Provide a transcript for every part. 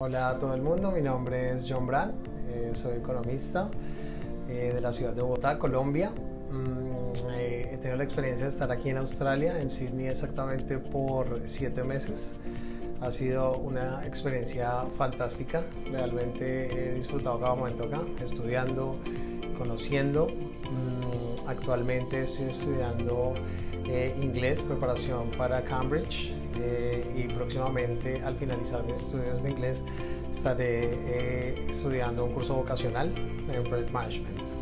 Hola a todo el mundo, mi nombre es John Brand, eh, soy economista eh, de la ciudad de Bogotá, Colombia. Mm, eh, he tenido la experiencia de estar aquí en Australia, en Sydney exactamente por siete meses. Ha sido una experiencia fantástica, realmente he disfrutado cada momento acá, estudiando, conociendo. Mm, actualmente estoy estudiando inglés, preparación para Cambridge eh, y próximamente al finalizar mis estudios de inglés estaré eh, estudiando un curso vocacional en Project Management.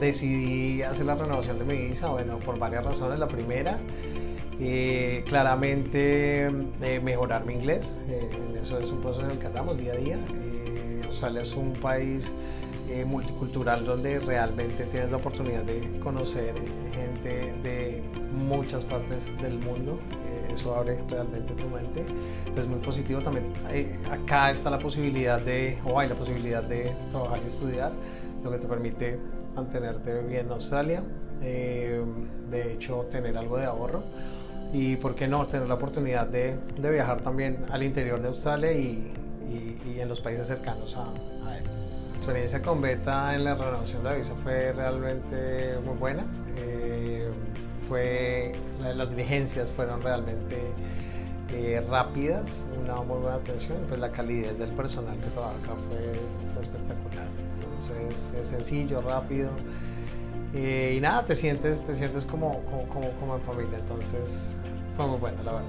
Decidí hacer la renovación de mi visa, bueno, por varias razones. La primera, eh, claramente mejorar mi inglés, eso es un proceso en el que andamos día a día. Australia es un país multicultural donde realmente tienes la oportunidad de conocer gente de muchas partes del mundo eso abre realmente tu mente. Es muy positivo también. acá está la posibilidad de, o hay la posibilidad de trabajar y estudiar, lo que te permite mantenerte bien en Australia. Eh, de hecho, tener algo de ahorro. Y por qué no, tener la oportunidad de, de viajar también al interior de Australia y, y, en los países cercanos a, a él. La experiencia con Beta en la renovación de la visa fue realmente muy buena. Eh, fue, las diligencias fueron realmente eh, rápidas, una muy buena atención, pues la calidez del personal que trabaja acá fue, espectacular. Entonces es sencillo, rápido eh, y nada, te sientes, te sientes como, como, como, como en familia, entonces fue muy bueno la verdad.